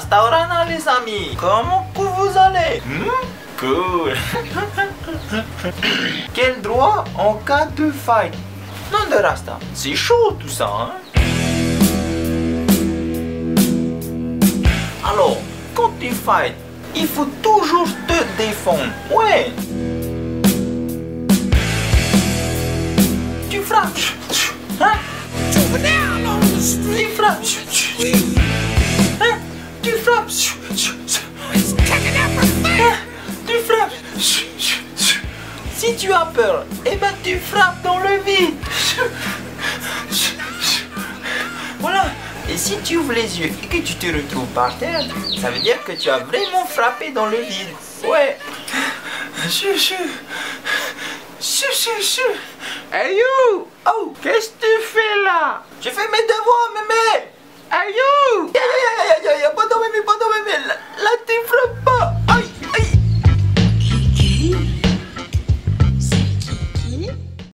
Restaurant les amis. Comment que vous allez? Hmm? Cool. Quel droit en cas de fight Non de Rasta. C'est chaud tout ça, hein Alors, quand tu fight, il faut toujours te défendre. Ouais. Tu frappes. Hein? Tu frappes. Tu frappes. Si tu as peur, eh ben tu frappes dans le vide. Voilà. Et si tu ouvres les yeux et que tu te retrouves par terre, ça veut dire que tu as vraiment frappé dans le vide. Ouais. Chou, chou. Chou. Hey you Oh, qu'est-ce que tu fais là? Je fais mes devoirs,